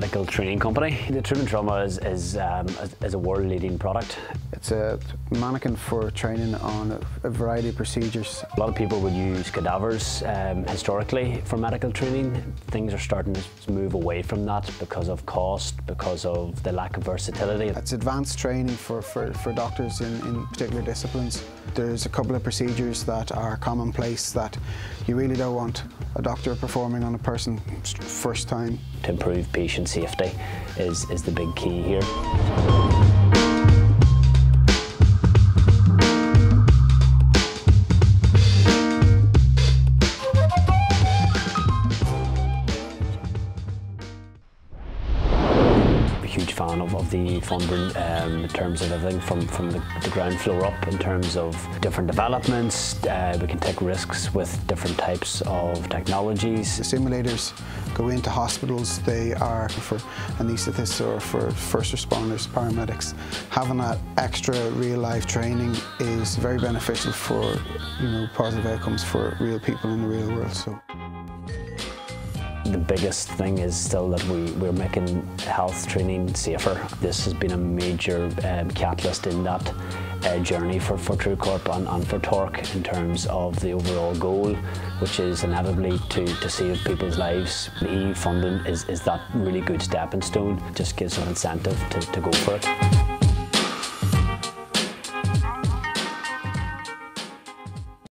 medical training company. The TruMan Trauma is, is, um, is a world-leading product. It's a mannequin for training on a variety of procedures. A lot of people would use cadavers um, historically for medical training. Things are starting to move away from that because of cost, because of the lack of versatility. It's advanced training for, for, for doctors in, in particular disciplines. There's a couple of procedures that are commonplace that you really don't want a doctor performing on a person first time. Improve patient safety is, is the big key here. Huge fan of, of the funding um, in terms of everything from, from the, the, ground floor up in terms of different developments. Uh, we can take risks with different types of technologies. The simulators go into hospitals. They are for anaesthetists or for first responders, paramedics. Having that extra real life training is very beneficial for you know positive outcomes for real people in the real world. So. The biggest thing is still that we, we're making health training safer. This has been a major um, catalyst in that uh, journey for, for TruCorp and, and for Torque in terms of the overall goal, which is inevitably to, to save people's lives. The EU funding is, is that really good stepping stone, just gives an incentive to, to go for it.